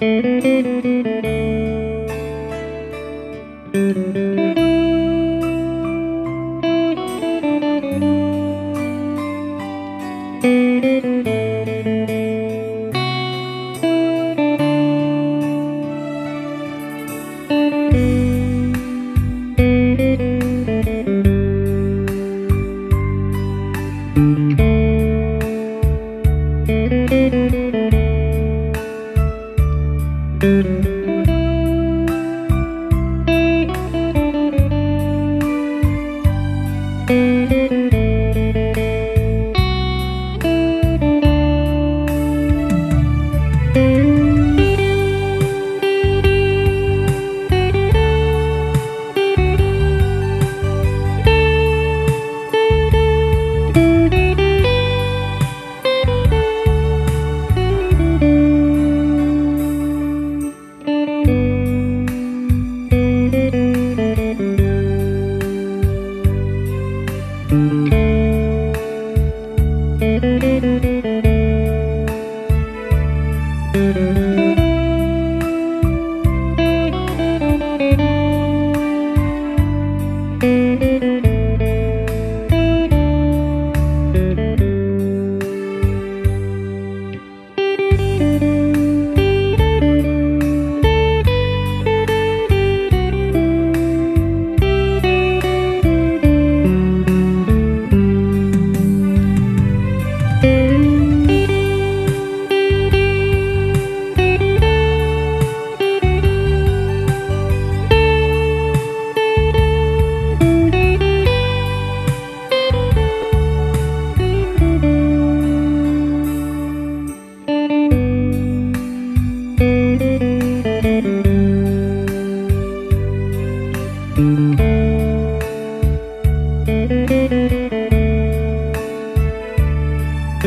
Thank you. Música